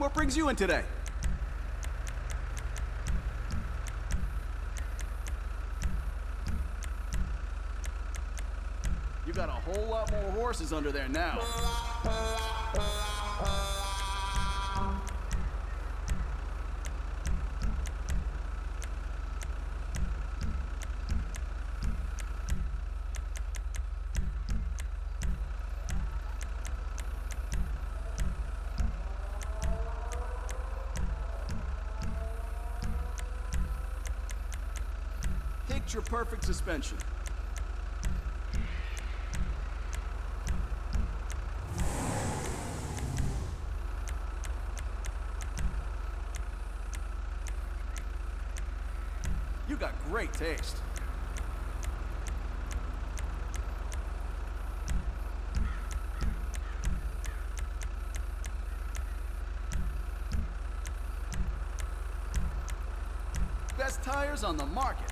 What brings you in today? You got a whole lot more horses under there now. Picture perfect suspension. You got great taste. Best tires on the market.